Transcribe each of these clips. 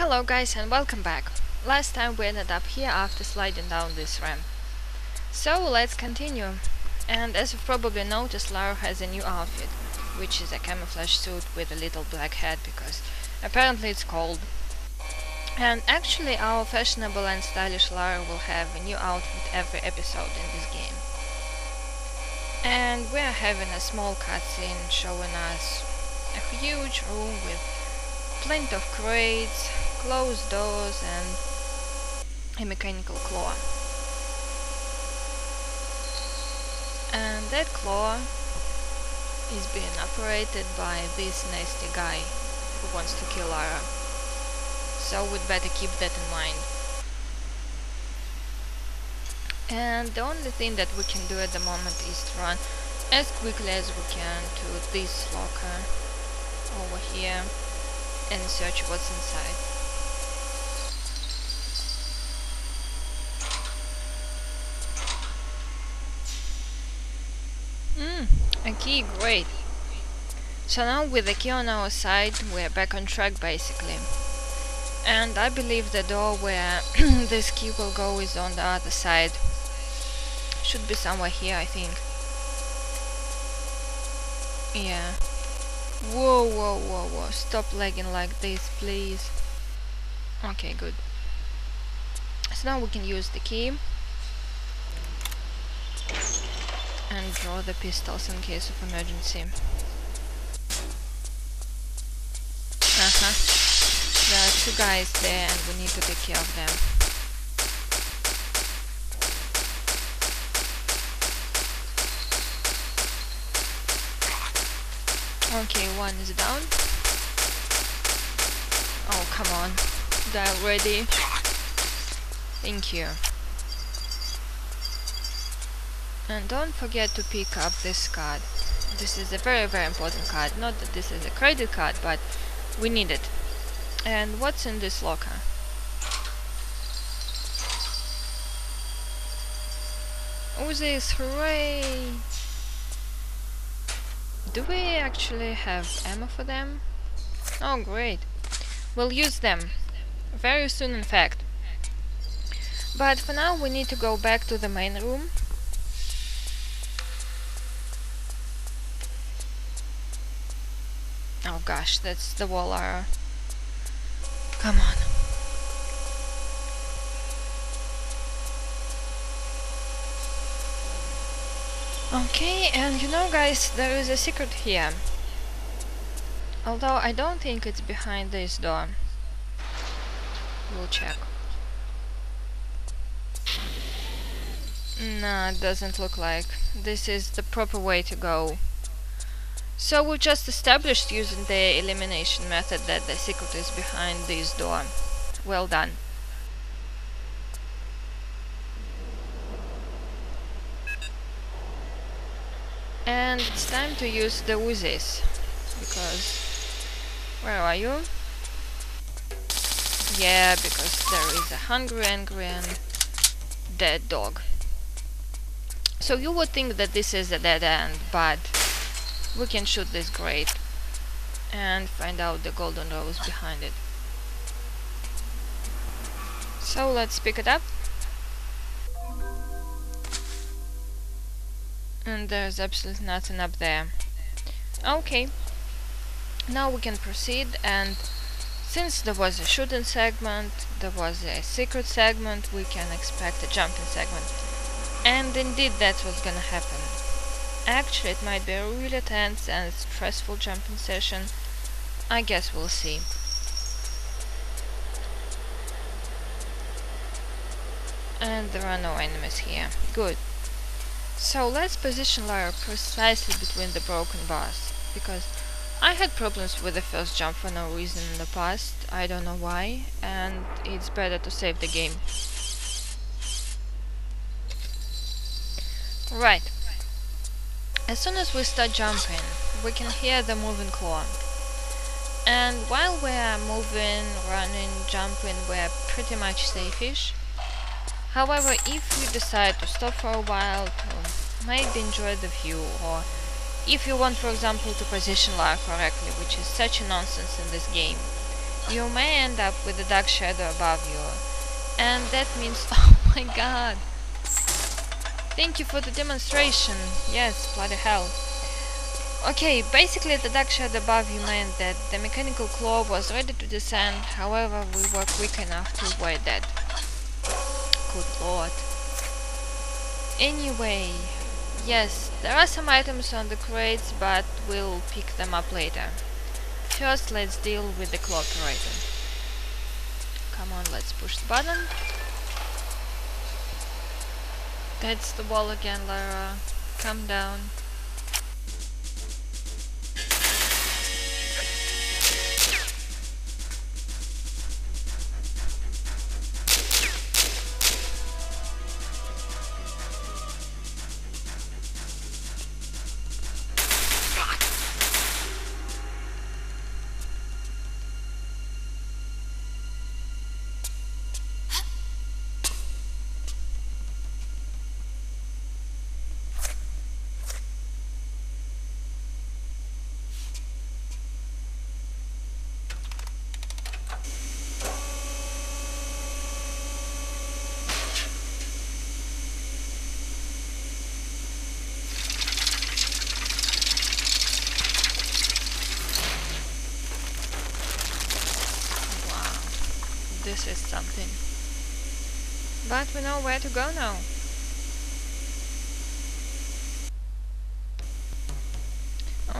Hello guys and welcome back. Last time we ended up here after sliding down this ramp. So let's continue. And as you've probably noticed, Lara has a new outfit, which is a camouflage suit with a little black hat because apparently it's cold. And actually our fashionable and stylish Lara will have a new outfit every episode in this game. And we're having a small cutscene showing us a huge room with plenty of crates, closed doors and a mechanical claw. And that claw is being operated by this nasty guy who wants to kill Lara. So we'd better keep that in mind. And the only thing that we can do at the moment is to run as quickly as we can to this locker over here and search what's inside. A key, great. So now with the key on our side, we're back on track basically. And I believe the door where this key will go is on the other side. Should be somewhere here, I think. Yeah. Whoa, whoa, whoa, whoa. Stop lagging like this, please. Okay, good. So now we can use the key. And draw the pistols in case of emergency. Uh-huh. There are two guys there and we need to take care of them. Okay, one is down. Oh, come on. Die already. Thank you. And don't forget to pick up this card. This is a very very important card. Not that this is a credit card, but we need it. And what's in this locker? Oh, Uzis, hooray! Do we actually have ammo for them? Oh great. We'll use them. Very soon in fact. But for now we need to go back to the main room Oh gosh, that's the wall arrow. Come on. Okay, and you know guys, there is a secret here. Although I don't think it's behind this door. We'll check. No, it doesn't look like. This is the proper way to go. So we just established using the elimination method that the secret is behind this door. Well done. And it's time to use the Uzis. Because... Where are you? Yeah, because there is a hungry, angry and dead dog. So you would think that this is a dead end, but we can shoot this grate and find out the golden rose behind it. So let's pick it up. And there's absolutely nothing up there. Okay. Now we can proceed and since there was a shooting segment, there was a secret segment, we can expect a jumping segment. And indeed that's what's gonna happen. Actually, it might be a really tense and stressful jumping session. I guess we'll see. And there are no enemies here. Good. So let's position Lara precisely between the broken bars. Because I had problems with the first jump for no reason in the past. I don't know why. And it's better to save the game. Right. As soon as we start jumping, we can hear the moving claw. And while we're moving, running, jumping, we're pretty much safe-ish. However, if you decide to stop for a while to maybe enjoy the view, or if you want, for example, to position Lara correctly, which is such a nonsense in this game, you may end up with a dark shadow above you. And that means... Oh my god! Thank you for the demonstration. Yes, bloody hell. Okay, basically the dark shadow above you meant that the mechanical claw was ready to descend, however we were quick enough to avoid that. Good lord. Anyway, yes, there are some items on the crates, but we'll pick them up later. First, let's deal with the claw operator. Come on, let's push the button. That's the wall again, Lara. Come down. This is something. But we know where to go now.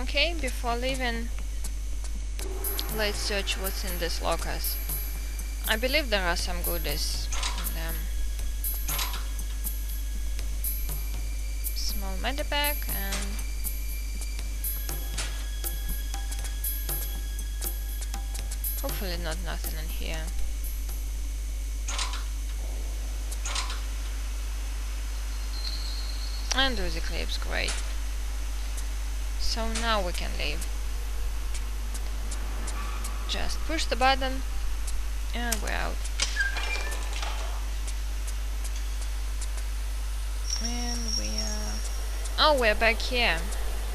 Okay, before leaving, let's search what's in these lockers. I believe there are some goodies in them. Small medipack and hopefully not nothing in here. And Uzi clips, great. So now we can leave. Just push the button and we're out. And we are... Oh, we're back here.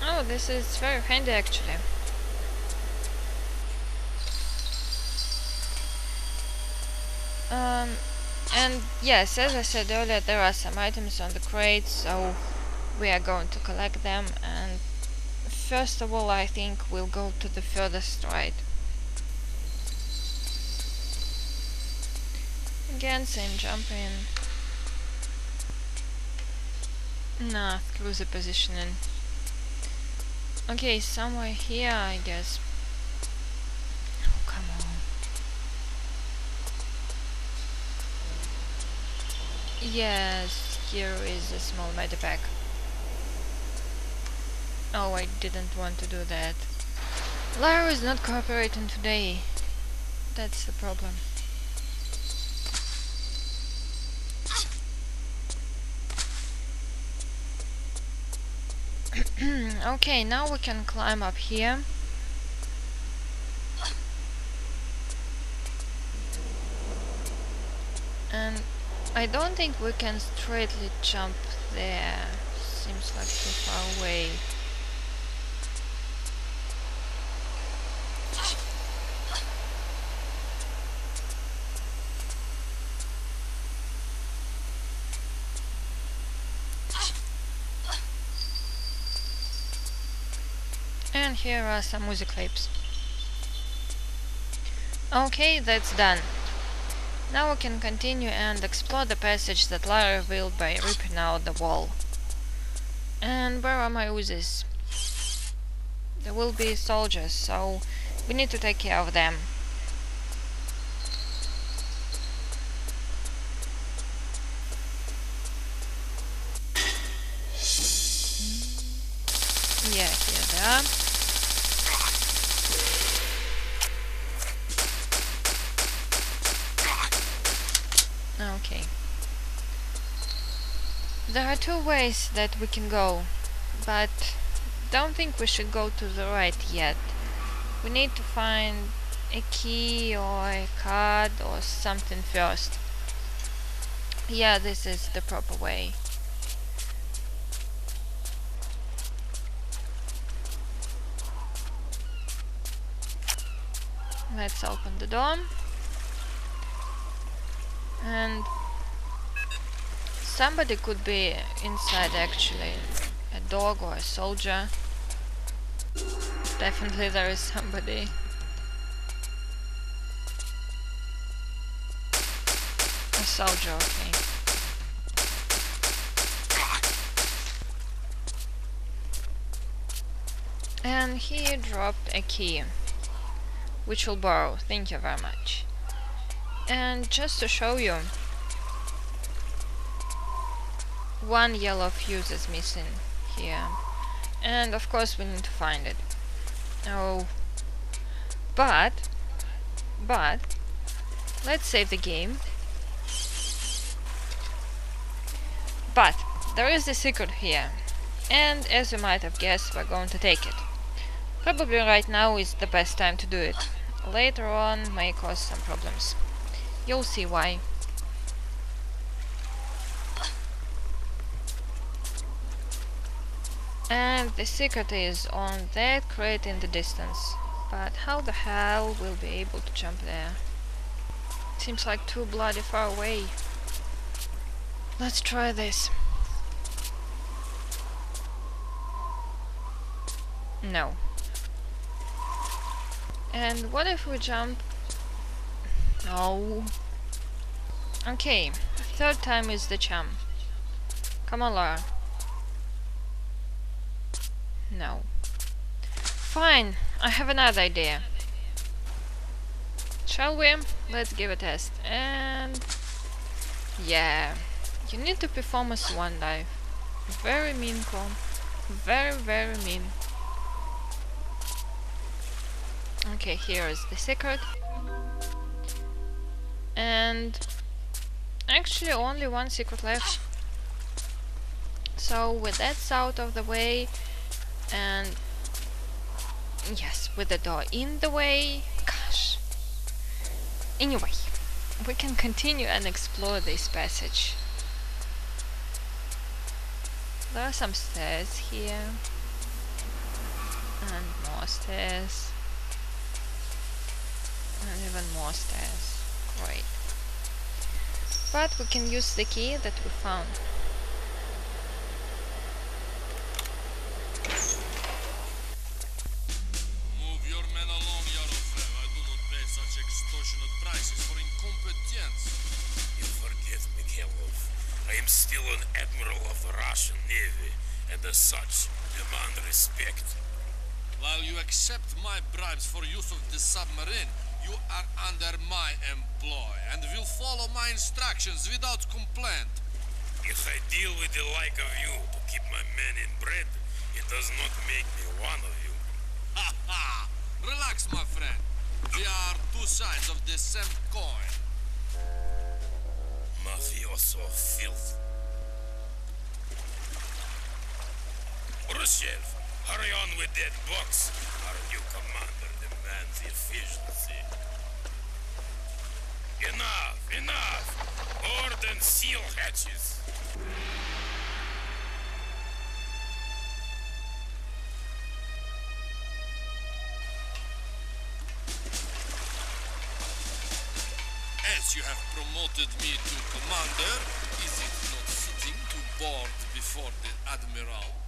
Oh, this is very handy actually. Um, and yes, as I said earlier, there are some items on the crates, so we are going to collect them. And first of all, I think we'll go to the furthest right. Again, same jumping. Nah, lose the positioning. Okay, somewhere here, I guess. Oh, come on. Yes, here is a small medipack. Oh, I didn't want to do that. Lara is not cooperating today. That's the problem. okay, now we can climb up here. And I don't think we can straightly jump there. Seems like too far away. And here are some Uzi clips. Okay, that's done. Now we can continue and explore the passage that Lara revealed by ripping out the wall. And where are my Uzis? There will be soldiers, so we need to take care of them. Yeah, here they are. Okay. There are two ways that we can go, but don't think we should go to the right yet. We need to find a key or a card or something first. Yeah, this is the proper way. Let's open the door. And somebody could be inside actually. A dog or a soldier. Definitely there is somebody. A soldier, okay. And he dropped a key, which we'll borrow. Thank you very much. And just to show you, one yellow fuse is missing here. And of course we need to find it. Oh, but, but, let's save the game. But, there is a secret here. And as you might have guessed, we're going to take it. Probably right now is the best time to do it. Later on may cause some problems. You'll see why. And the secret is on that crate in the distance. But how the hell will be able to jump there? Seems like too bloody far away. Let's try this. No. And what if we jump... No. Okay, third time is the charm. Come on, Lara. No. Fine, I have another idea. Shall we? Let's give a test. And... Yeah. You need to perform a swan dive. Very mean, Chrome. Very, very mean. Okay, here is the secret. And actually only one secret left. So with that out of the way and yes, with the door in the way, gosh. Anyway, we can continue and explore this passage. There are some stairs here and more stairs and even more stairs. Great. But we can use the key that we found. And as such, demand respect. While you accept my bribes for use of the submarine, you are under my employ and will follow my instructions without complaint. If I deal with the like of you to keep my men in bread, it does not make me one of you. Ha ha! Relax, my friend. We are two sides of the same coin. Mafioso filth. Rushev, hurry on with that box. Our new commander demands efficiency. Enough, enough! Board and seal hatches. As you have promoted me to commander, is it not fitting to board before the admiral?